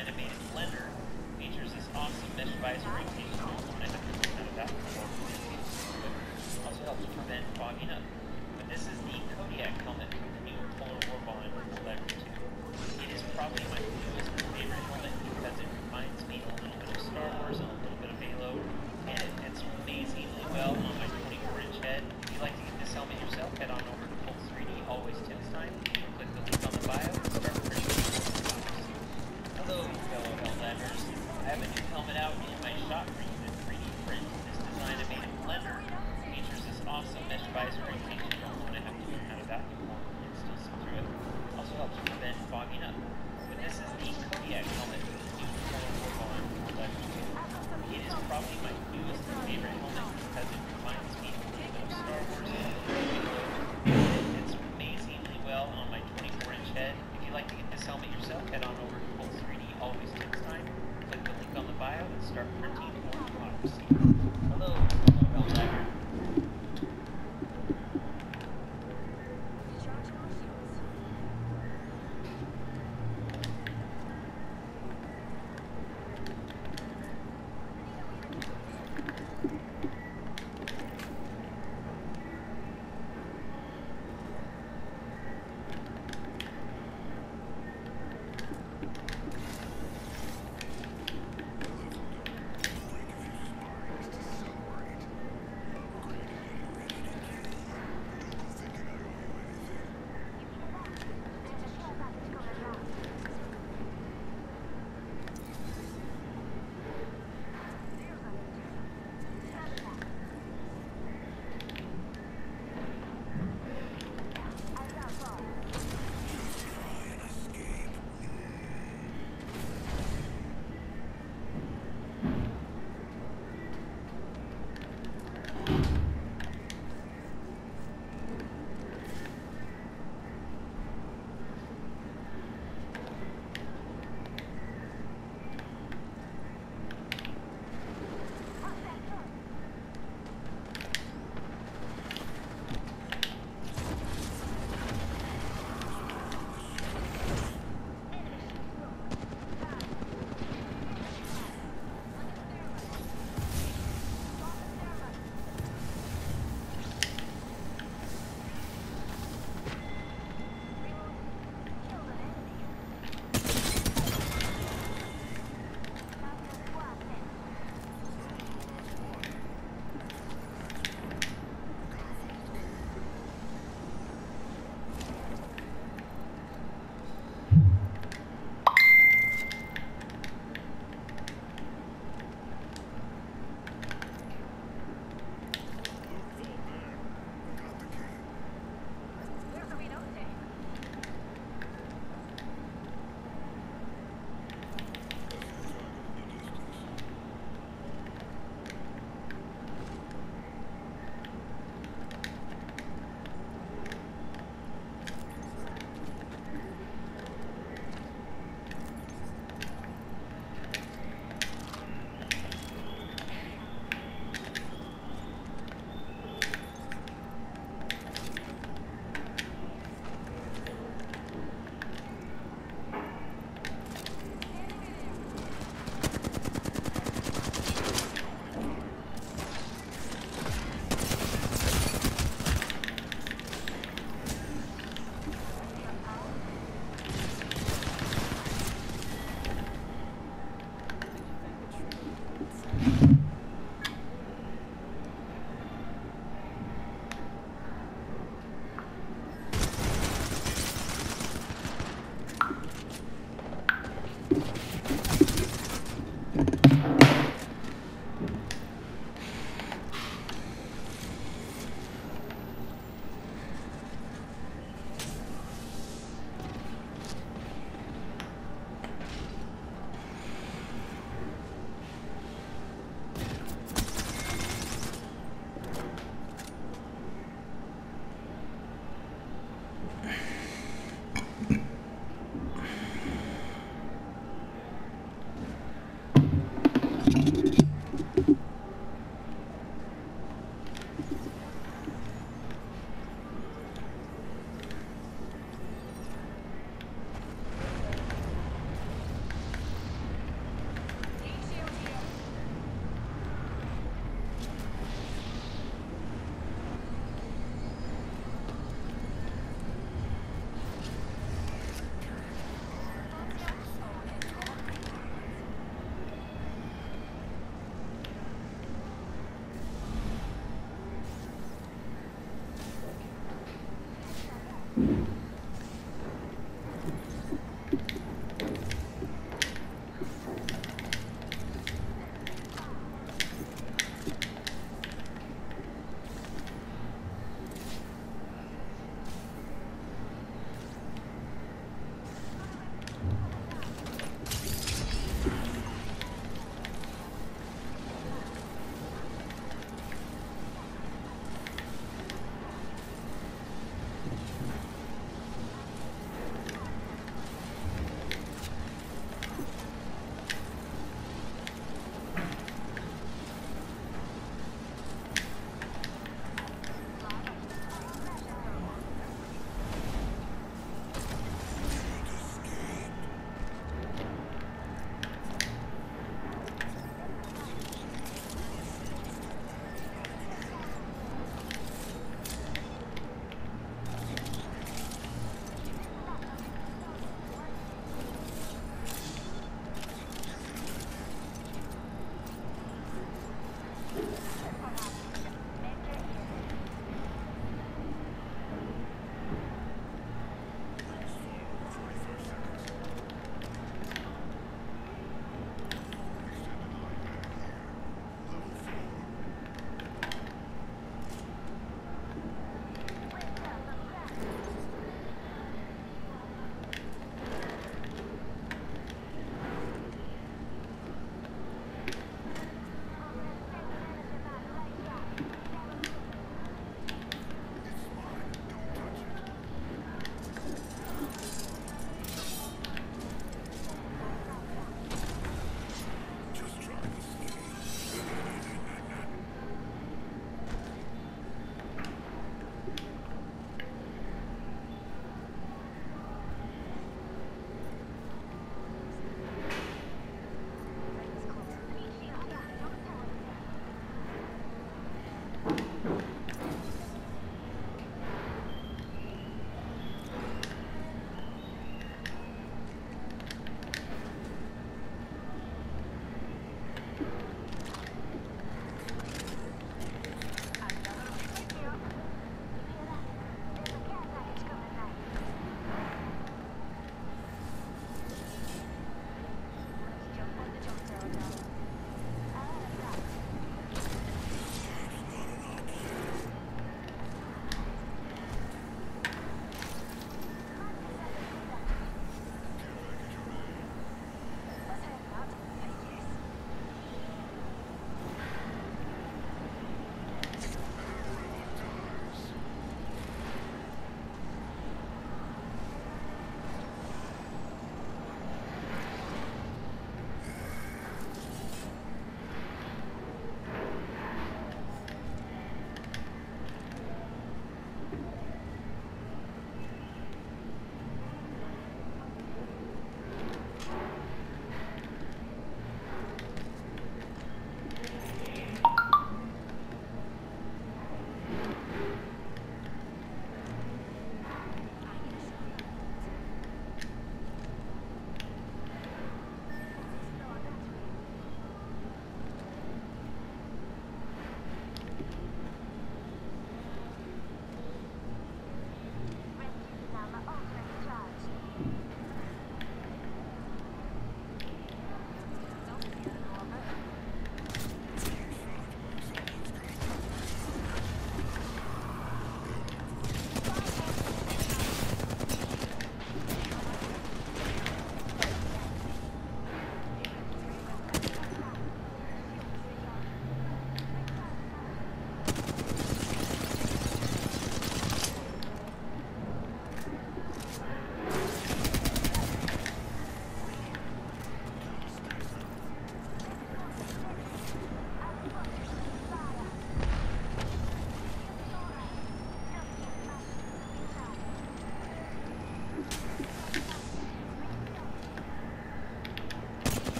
animated Blender features this awesome mesh visor rotation on 100% of that Also helps prevent fogging up. But this is the Kodiak helmet from the new Polar War Bond Lever 2. It is probably my newest